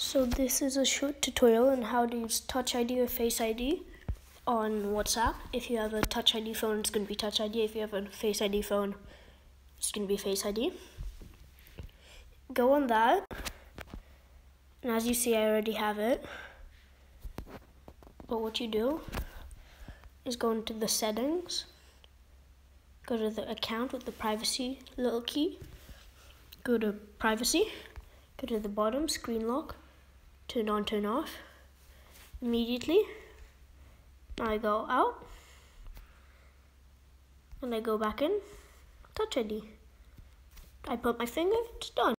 So this is a short tutorial on how to use Touch ID or Face ID on WhatsApp. If you have a Touch ID phone, it's going to be Touch ID. If you have a Face ID phone, it's going to be Face ID. Go on that. And as you see, I already have it. But what you do is go into the settings, go to the account with the privacy little key, go to privacy, go to the bottom, screen lock, turn on, turn off immediately. I go out and I go back in, touch ID. I put my finger, it's done.